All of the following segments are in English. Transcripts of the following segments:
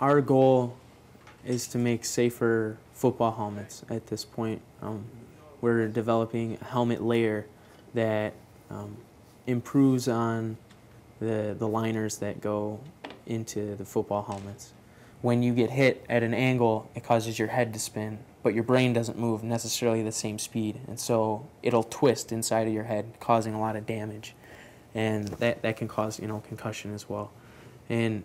our goal is to make safer football helmets at this point. Um, we're developing a helmet layer that um, improves on the, the liners that go into the football helmets. When you get hit at an angle, it causes your head to spin, but your brain doesn't move necessarily the same speed, and so it'll twist inside of your head, causing a lot of damage, and that, that can cause you know concussion as well. And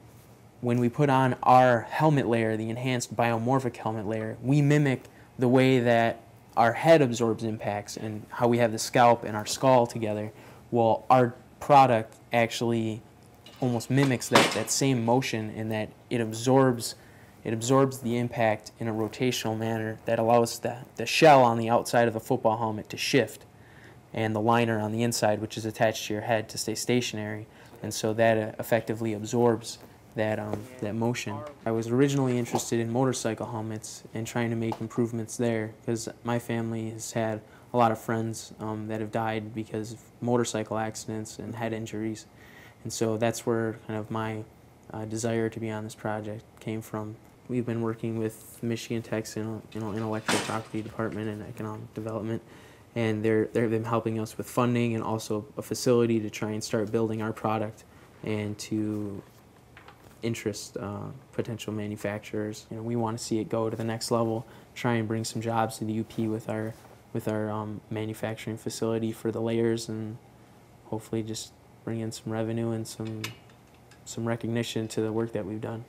when we put on our helmet layer, the enhanced biomorphic helmet layer, we mimic the way that our head absorbs impacts and how we have the scalp and our skull together. Well, our product actually almost mimics that, that same motion in that it absorbs it absorbs the impact in a rotational manner that allows the, the shell on the outside of the football helmet to shift and the liner on the inside, which is attached to your head, to stay stationary. And so that uh, effectively absorbs that, um, that motion. I was originally interested in motorcycle helmets and trying to make improvements there because my family has had a lot of friends um, that have died because of motorcycle accidents and head injuries. And so that's where kind of my uh, desire to be on this project came from. We've been working with Michigan Tech's you know, intellectual property department and economic development, and they're, they've been helping us with funding and also a facility to try and start building our product and to interest uh, potential manufacturers. You know, we want to see it go to the next level, try and bring some jobs to the UP with our with our um, manufacturing facility for the layers, and hopefully just bring in some revenue and some some recognition to the work that we've done.